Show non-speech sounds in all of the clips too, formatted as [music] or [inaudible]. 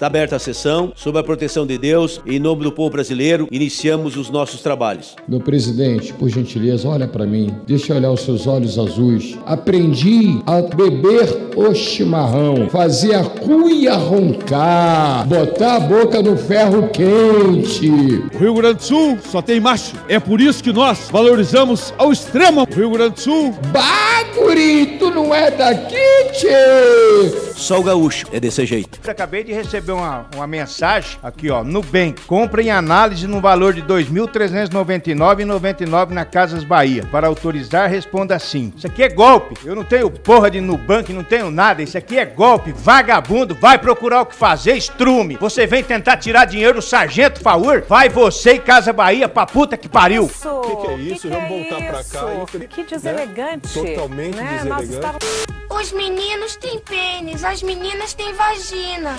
Está aberta a sessão, sob a proteção de Deus, em nome do povo brasileiro, iniciamos os nossos trabalhos. Meu presidente, por gentileza, olha para mim, deixa eu olhar os seus olhos azuis. Aprendi a beber o chimarrão, fazer a cuia roncar, botar a boca no ferro quente. O Rio Grande do Sul só tem macho. É por isso que nós valorizamos ao extremo o Rio Grande do Sul. Baguri, tu não é daqui, tchê! Só o gaúcho é desse jeito. Acabei de receber uma, uma mensagem aqui, ó. Nubank, compra em análise no valor de R$ 2.399,99 na Casas Bahia. Para autorizar, responda sim. Isso aqui é golpe. Eu não tenho porra de Nubank, não tenho nada. Isso aqui é golpe. Vagabundo, vai procurar o que fazer, estrume. Você vem tentar tirar dinheiro do Sargento Faur? Vai você e Casa Bahia pra puta que pariu. O que, que, é isso? Que Vamos que é voltar isso? pra cá. Que deselegante. Né? Totalmente né? Estava... Os meninos têm pênis, as meninas têm vagina.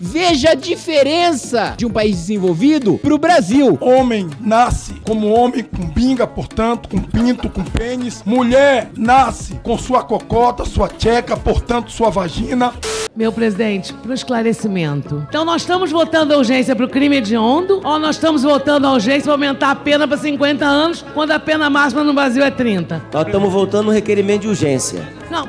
Veja a diferença de um país desenvolvido pro Brasil. Homem nasce como homem com binga, portanto, com pinto, com pênis. Mulher nasce com sua cocota, sua tcheca, portanto, sua vagina. Meu presidente, para esclarecimento. Então nós estamos votando a urgência para o crime hediondo ou nós estamos votando a urgência para aumentar a pena para 50 anos quando a pena máxima no Brasil é 30? Nós estamos votando no requerimento de urgência. Não.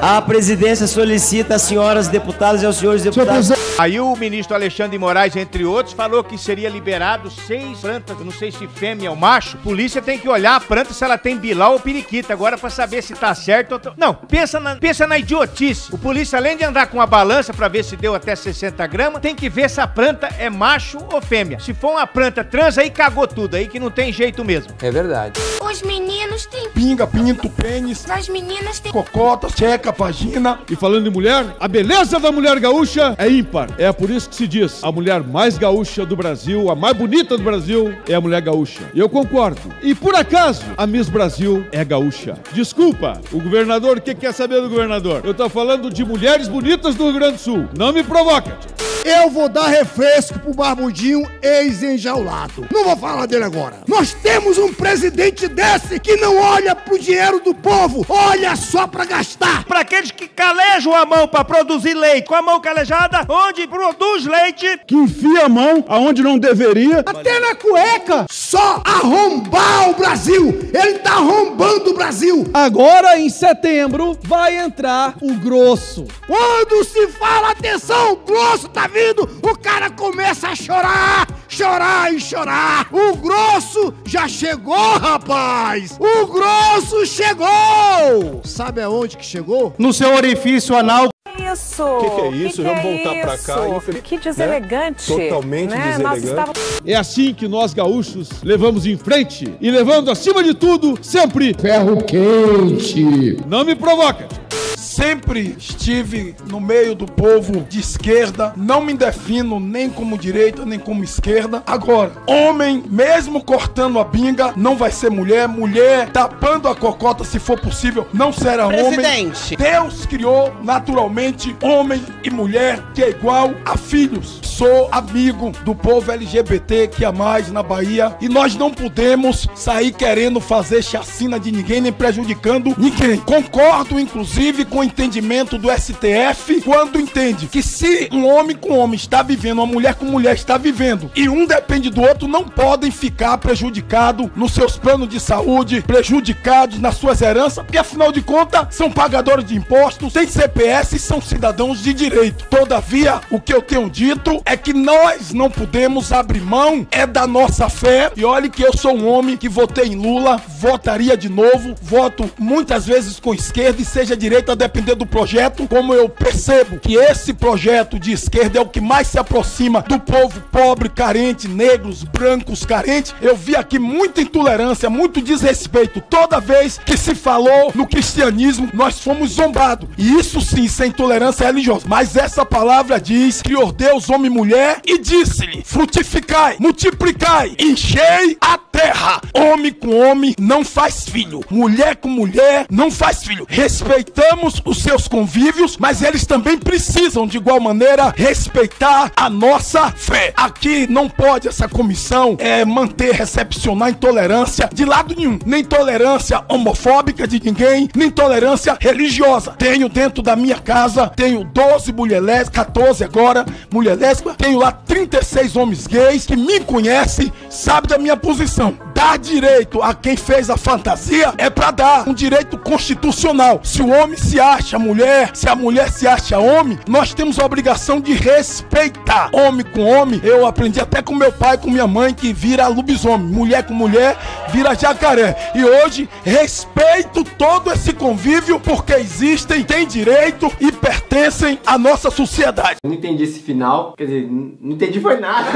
A presidência solicita às senhoras deputadas e aos senhores deputados. Aí o ministro Alexandre de Moraes, entre outros, falou que seria liberado seis plantas, não sei se fêmea ou macho. Polícia tem que olhar a planta se ela tem bilau ou periquita, agora para saber se tá certo ou... Não, pensa na, pensa na idiotice. O polícia, além de andar com a balança para ver se deu até 60 gramas, tem que ver se a planta é macho ou fêmea. Se for uma planta trans, aí cagou tudo, aí que não tem jeito mesmo. É verdade. Os meninos têm pinga, pinto, pênis. As meninas têm cocota, tcheca, vagina. E falando em mulher, a beleza da mulher gaúcha é ímpar. É por isso que se diz: a mulher mais gaúcha do Brasil, a mais bonita do Brasil, é a mulher gaúcha. E eu concordo. E por acaso, a Miss Brasil é gaúcha. Desculpa, o governador, o que quer saber do governador? Eu tô falando de mulheres bonitas do Rio Grande do Sul. Não me provoca. Eu vou dar refresco pro Barbudinho ex-enjaulado. Não vou falar dele agora. Nós temos um presidente desse que não olha pro dinheiro do povo, olha só pra gastar. Pra aqueles que calejam a mão pra produzir leite com a mão calejada, onde produz leite. Que enfia a mão aonde não deveria. Até na cueca. Só arrombar o Brasil. Ele tá arrombando o Brasil. Agora, em setembro, vai entrar o grosso. Quando se fala, atenção, grosso tá vindo, o cara começa a chorar, chorar e chorar. O grosso já chegou, rapaz. O grosso chegou. Sabe aonde que chegou? No seu orifício anal. Isso! O que, que, é isso? Que Vamos que é voltar é pra cá. Infeliz... Que deselegante. Né? Totalmente né? deselegante. Estava... É assim que nós gaúchos levamos em frente e levando acima de tudo sempre ferro quente. Não me provoca. Sempre estive no meio do povo de esquerda. Não me defino nem como direita, nem como esquerda. Agora, homem, mesmo cortando a binga, não vai ser mulher. Mulher, tapando a cocota, se for possível, não será Presidente. homem. Deus criou naturalmente homem e mulher, que é igual a filhos. Sou amigo do povo LGBT que é mais na Bahia. E nós não podemos sair querendo fazer chacina de ninguém, nem prejudicando ninguém. Concordo, inclusive, com entendimento do STF quando entende que se um homem com homem está vivendo, uma mulher com mulher está vivendo, e um depende do outro, não podem ficar prejudicados nos seus planos de saúde, prejudicados nas suas heranças, porque afinal de contas são pagadores de impostos, têm CPS e são cidadãos de direito. Todavia, o que eu tenho dito é que nós não podemos abrir mão é da nossa fé. E olhe que eu sou um homem que votei em Lula, votaria de novo, voto muitas vezes com esquerda e seja direita depender do projeto, como eu percebo que esse projeto de esquerda é o que mais se aproxima do povo pobre, carente, negros, brancos, carentes, eu vi aqui muita intolerância, muito desrespeito. Toda vez que se falou no cristianismo, nós fomos zombados. E isso sim, sem intolerância religiosa. Mas essa palavra diz: criou Deus, homem e mulher, e disse-lhe: frutificai, multiplicai, enchei a terra. Homem com homem não faz filho, mulher com mulher não faz filho. Respeitamos os seus convívios, mas eles também precisam, de igual maneira, respeitar a nossa fé. Aqui não pode essa comissão é, manter, recepcionar intolerância de lado nenhum. Nem tolerância homofóbica de ninguém, nem tolerância religiosa. Tenho dentro da minha casa tenho 12 mulheres lésbicas, 14 agora, mulher lésbica, tenho lá 36 homens gays que me conhecem, sabem da minha posição. Dar direito a quem fez a fantasia é para dar um direito constitucional. Se o homem se acha mulher, se a mulher se acha homem, nós temos a obrigação de respeitar. Homem com homem, eu aprendi até com meu pai, com minha mãe, que vira lobisomem. Mulher com mulher, vira jacaré. E hoje, respeito todo esse convívio, porque existem, têm direito e pertencem à nossa sociedade. Não entendi esse final, quer dizer, não entendi foi nada.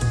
[laughs]